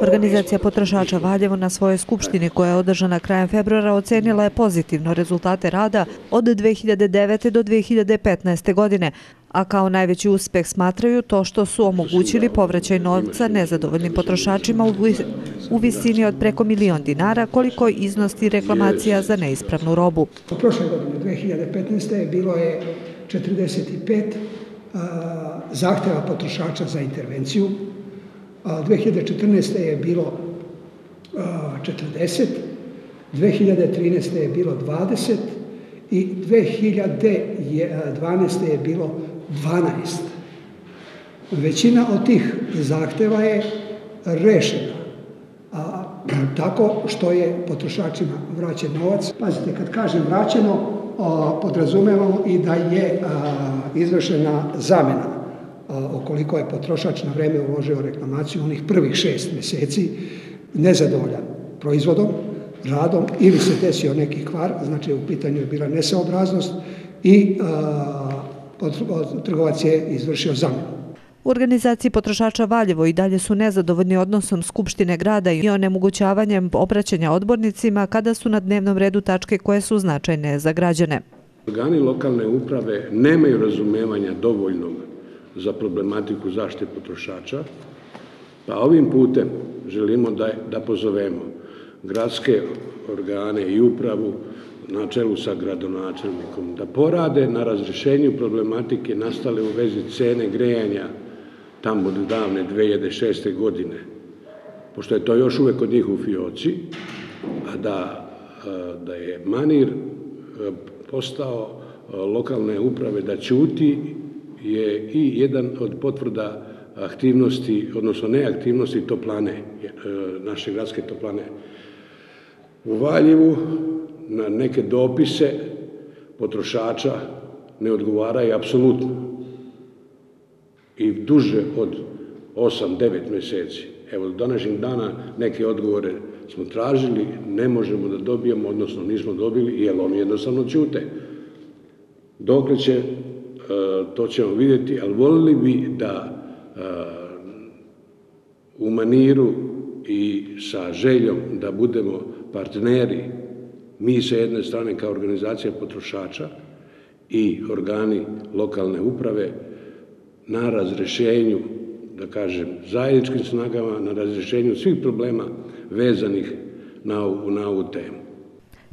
Organizacija potrošača Valjevo na svojoj skupštini koja je održana krajem februara ocenila je pozitivno rezultate rada od 2009. do 2015. godine, a kao najveći uspeh smatraju to što su omogućili povraćaj novca nezadovoljnim potrošačima u visini od preko milion dinara koliko iznosti reklamacija za neispravnu robu. U prošle godine, 2015. bilo je 45 zahteva potrošača za intervenciju, 2014. je bilo 40, 2013. je bilo 20 i 2012. je bilo 12. Većina od tih zahteva je rešena a, tako što je potrošačima vraćen novac. Pazite, kad kažem vraćeno, podrazumevamo i da je izvršena zamena okoliko je potrošač na vreme uložio reklamaciju onih prvih šest mjeseci nezadovoljan proizvodom, radom ili se desio neki kvar, znači u pitanju je bila neseobraznost i trgovac je izvršio zamenu. U organizaciji potrošača Valjevo i dalje su nezadovoljni odnosom Skupštine grada i onemogućavanjem obraćanja odbornicima kada su na dnevnom redu tačke koje su značajne za građane. Organi lokalne uprave nemaju razumevanja dovoljnog za problematiku zaštite potrošača, pa ovim putem želimo da, da pozovemo gradske organe i upravu na čelu sa gradonačelnikom da porade na razrešenju problematike nastale u vezi cene grejanja tamo od davne 2006. godine, pošto je to još uvek od njih u fioci, a da, da je manir e, postao e, lokalne uprave da ćuti je i jedan od potvrda aktivnosti, odnosno neaktivnosti toplane, e, naše gradske toplane. U Valjevu na neke dopise potrošača ne odgovaraju apsolutno. I duže od 8-9 meseci. Evo, do današnjeg dana neke odgovore smo tražili, ne možemo da dobijemo, odnosno nismo dobili, jer oni jednostavno ćute. Dokle će Eh, to ćemo vidjeti, ali volili bi da eh, u maniru i sa željom da budemo partneri, mi sa jedne strane kao organizacija potrošača i organi lokalne uprave, na razrešenju, da kažem, zajedničkim snagama, na razrešenju svih problema vezanih na ovu temu.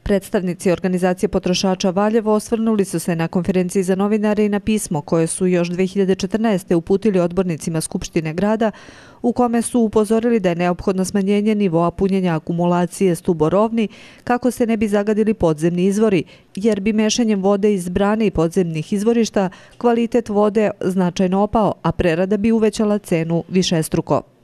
Predstavnici organizacije potrošača Valjevo osvrnuli su se na konferenciji za novinare i na pismo koje su još 2014. uputili odbornicima Skupštine grada u kome su upozorili da je neophodno smanjenje nivoa punjenja akumulacije stuborovni kako se ne bi zagadili podzemni izvori, jer bi mešanjem vode iz brane i podzemnih izvorišta kvalitet vode značajno opao, a prerada bi uvećala cenu više struko.